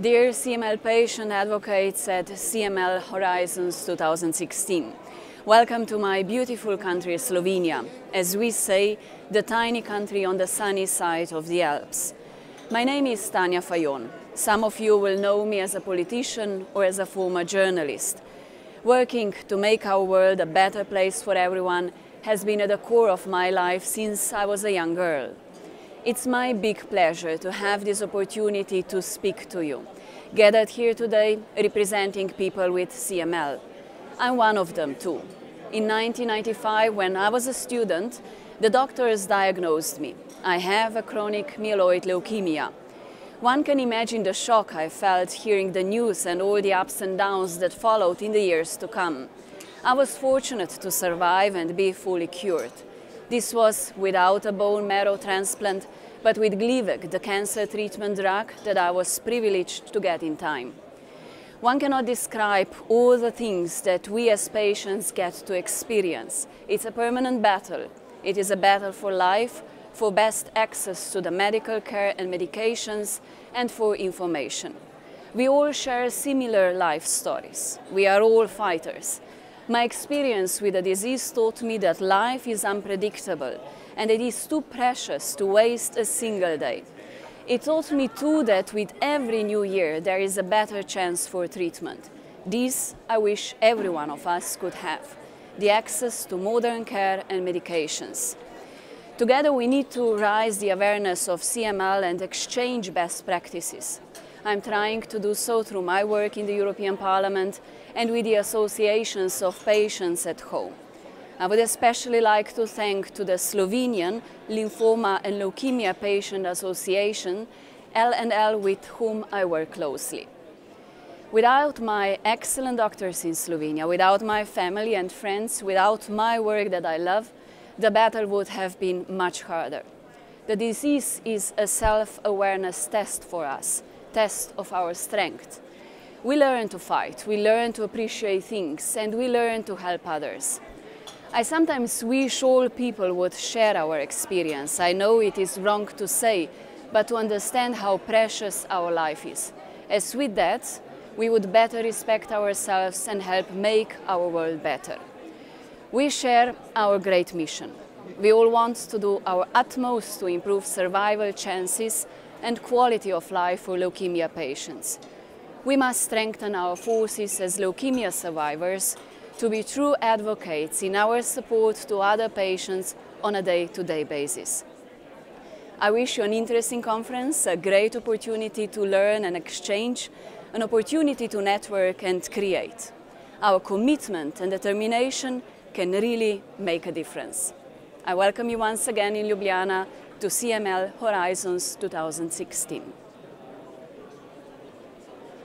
Dear CML patient advocates at CML Horizons 2016, welcome to my beautiful country Slovenia, as we say, the tiny country on the sunny side of the Alps. My name is Tanja Fajon. Some of you will know me as a politician or as a former journalist. Working to make our world a better place for everyone has been at the core of my life since I was a young girl. It's my big pleasure to have this opportunity to speak to you, gathered here today representing people with CML. I'm one of them too. In 1995, when I was a student, the doctors diagnosed me. I have a chronic myeloid leukemia. One can imagine the shock I felt hearing the news and all the ups and downs that followed in the years to come. I was fortunate to survive and be fully cured. This was without a bone marrow transplant, but with Glivec, the cancer treatment drug that I was privileged to get in time. One cannot describe all the things that we as patients get to experience. It's a permanent battle. It is a battle for life, for best access to the medical care and medications, and for information. We all share similar life stories. We are all fighters. My experience with the disease taught me that life is unpredictable and it is too precious to waste a single day. It taught me too that with every new year there is a better chance for treatment. This I wish every one of us could have, the access to modern care and medications. Together we need to raise the awareness of CML and exchange best practices. I'm trying to do so through my work in the European Parliament and with the associations of patients at home. I would especially like to thank to the Slovenian Lymphoma and Leukemia Patient Association, L&L, with whom I work closely. Without my excellent doctors in Slovenia, without my family and friends, without my work that I love, the battle would have been much harder. The disease is a self-awareness test for us test of our strength. We learn to fight, we learn to appreciate things, and we learn to help others. I sometimes wish all people would share our experience. I know it is wrong to say, but to understand how precious our life is. As with that, we would better respect ourselves and help make our world better. We share our great mission. We all want to do our utmost to improve survival chances and quality of life for leukemia patients. We must strengthen our forces as leukemia survivors to be true advocates in our support to other patients on a day-to-day -day basis. I wish you an interesting conference, a great opportunity to learn and exchange, an opportunity to network and create. Our commitment and determination can really make a difference. I welcome you once again in Ljubljana to CML Horizons 2016.